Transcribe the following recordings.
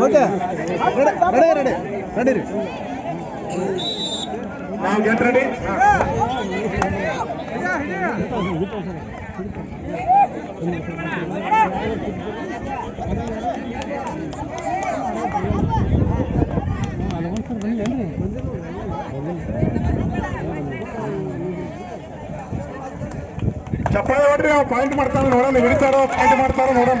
Okay ಚಪ್ಪಾಳೆ ಹೊಡ್ರಿ ಅವ್ point ಮಾಡ್ತಾನೆ ನೋಡೋಣ ಹಿಡಿತಾರೋ ಪಾಯಿಂಟ್ ಮಾಡ್ತಾರೋ ನೋಡೋಣ.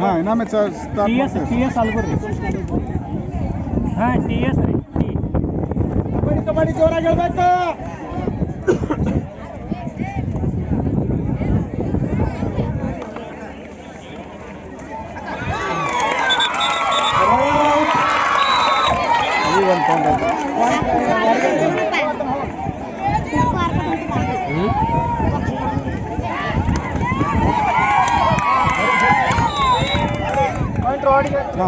ಹಾಂ ಇನ್ನೊಮ್ಮೆ ಟಿ ಎಸ್ ಟಿ ಎಸ್ ಅಲ್ಗುರಿ ಹಾಂ ಟಿ ಎಸ್ ರೀ ಟಿ ಕಬಡ್ಡಿ ಕಬಡ್ಡಿ ಜೋರಾಗಿ ಹೇಳ್ಬೇಕು ಒಂದು ಪಾಯಿಂಟ್ ஆ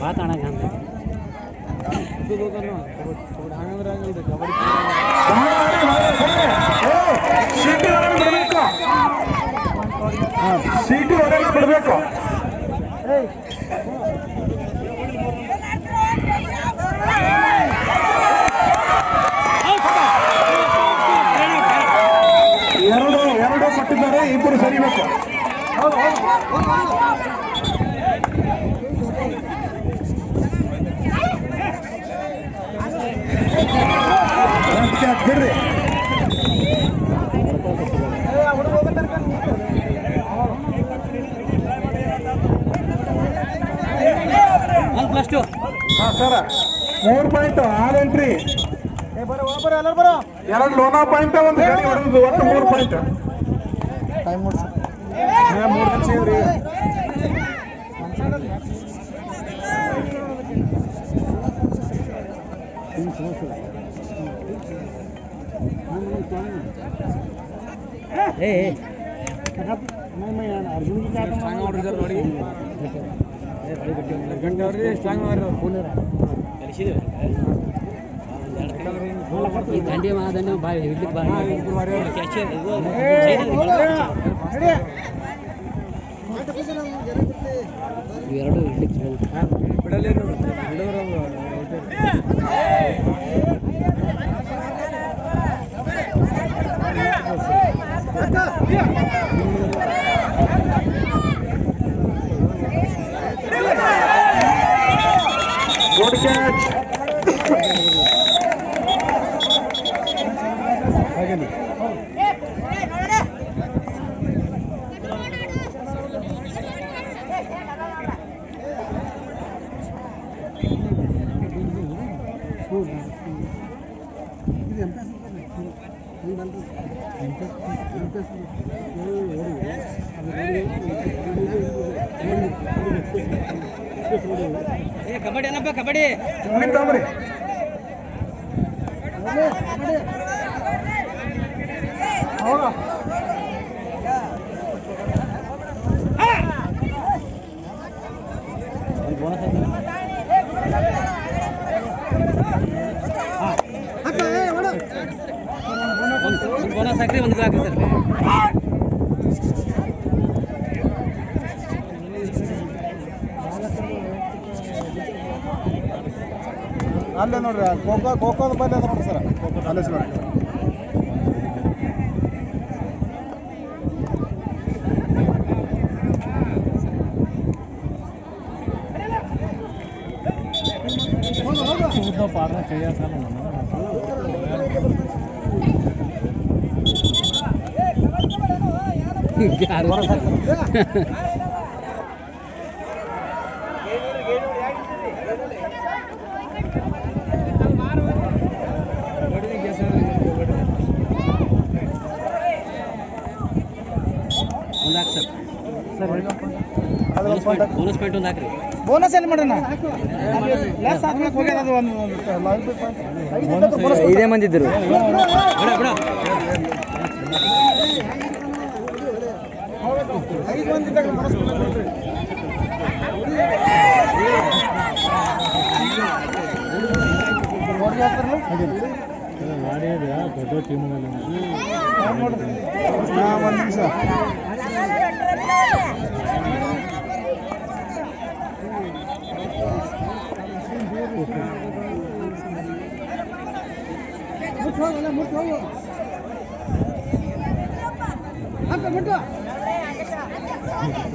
बात आना काम ಸೀಟಿ ಹೊರಗೆ ಬಿಡಬೇಕು ಸೀಟಿ ಹೊರಗೆ ಬಿಡಬೇಕು ಎರಡು ಎರಡು ಕೊಟ್ಟಿದ್ದಾರೆ ಇಬ್ಬರು ಸರಿಬೇಕು ಒನ್ ಪ್ಲಸ್ ಟು ಹಾ ಸರ ಮೂರು ಪಾಯಿಂಟ್ ಆಲ್ ಎಂಟ್ರಿ ಬರೋ ಬರೋ ಎಲ್ಲರೂ ಬರೋ. ಎರಡು ಲೋನಾ ಪಾಯಿಂಟ್ ಒಂದು ಗಡಿ ಹೊಡೆದು ಒಟ್ಟು ಮೂರು ಪಾಯಿಂಟ್ ಟೈಮ್ ಮುಡ್ಸು ಮೂರು ನಿಮಿಷ ಇವ್ರಿ. ಏ ಅರ್ಜುನ್ ನೋಡಿ. ದಂಡಿ ಮಾದಂಡಿ ಬಾಯಿ ಹಿಡ್ಲಿಕ್ಕೆ ಬಾ. ಕ್ಯಾಚ್ ಇದು ಇವೆರಡು ಹಿಡ್ಲಿಕ್ಕೆ ಗುಡ್ ಏ ಕಬಡ್ಡಿ ಏನಪ್ಪ ಕಬಡ್ಡಿ? ತಗೊಂಡ್ರಿ ಒಂದು ಬೋನಸ್ ಹಾಕ್ರಿ ಒಂದು ಹಾಕ್ರಿ ಸರ್. ಅಲ್ಲೇ ನೋಡ್ರಿ ಖೋಖೋ ಖೋಖೋದ ಬಲ್ಲಿ ಅದ ಸರ್ ಅಲ್ಲೇ ಸರ್ ಯಾರು ಒಂದು ಹಾಕಿ ಸರ್ ಬೋನಸ್ ಪಾಯಿಂಟ್ ಒಂದು ಹಾಕ್ರಿ ಬೋನಸ್ ಎಲ್ಲಿ ಮಾಡೋಣ ಲೆಸ್ ಆದ್ಮೇಲೆ ಹೋಗ್ಯದ ಅದು ಒಂದು ಒಂದು ಇದೇ ಮಂದಿದ್ರು ಬಿಡ ಬಿಡ ಐದು ಮಂದಿ ಇದ್ದಾಗ ಬೋನಸ್ ಕೊಡ್ರಿ ನೋಡಿ ಹಾಕ್ತಾರಲ್ಲ? ಹಾ, ನೋಡ್ರಿ. ಹಾ, ಒಂದ್ ನಿಮಿಷ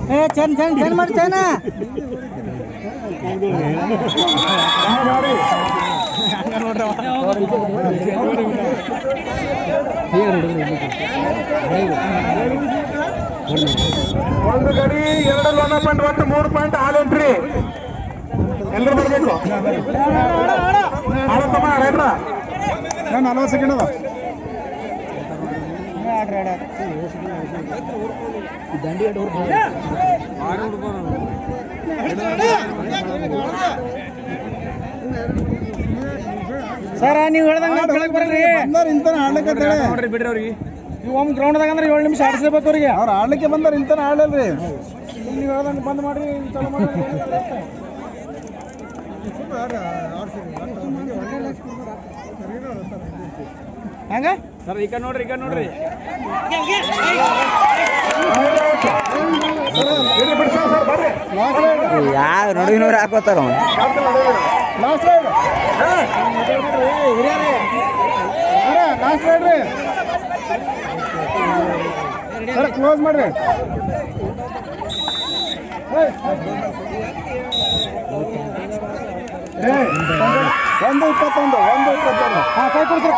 ಏ ಚಂದ ಚೆನ್ನ ಮಾಡಿ ಮಾಡ್ತೇನ ಒಂದು ಗಡಿ ಎರಡು ಲೋನ ಪಾಯಿಂಟ್ ಒಟ್ಟು ಮೂರು ಪಾಯಿಂಟ್ ಹಾಲು ಎಂಟ್ರಿ ಎಲ್ಲರೂ ಬರ್ಬೇಕು? ಹಾಳತ್ತಮ್ಮ ರೈಟ್ರ? ನಾನು ನಲ್ವತ್ತು ಸೆಕೆಂಡ್ ಅದ. ಆಡ್ರಿ ಆಡ ದಂಡಿ ಸರ ನೀವು ಹೇಳ್ದಂಗ ಕೆಳಗೆ ಬರ್ರಿ ಇಂತನ ಆಡ್ಲಿಕ್ಕೆ ನೋಡ್ರಿ ಬಿಡ್ರಿ ಅವ್ರಿಗೆ. ನೀವು ಒಮ್ಮೆ ಗ್ರೌಂಡ್ದಾಗ ಅಂದ್ರೆ ಏಳು ನಿಮಿಷ ಆಡಿಸ್ಬೇಕು ಅವ್ರಿಗೆ. ಅವ್ರು ಆಡ್ಲಿಕ್ಕೆ ಬಂದಾರ ಇಂತನ ಆಡಲ್ರಿ ನೀವು ಹೇಳ್ದಂಗೆ ಬಂದ್ ಮಾಡ್ರಿ ಚಲೋ ಮಾಡ್ರಿ. ಹಂಗ ಸರ್ ಈಗ ನೋಡ್ರಿ ಈಗ ನೋಡ್ರಿ ಯಾವ ಯಾರು ನೋಡ್ರಿ ಹಾಕೋತಾರ ಕ್ಲೋಸ್ ಮಾಡ್ರಿ ಏಯ್. ಒಂದು ಇಪ್ಪತ್ತೊಂದು ಒಂದು ಇಪ್ಪತ್ತೊಂದು ಹಾ ಕೈ ಕೊಡ್ತೀರ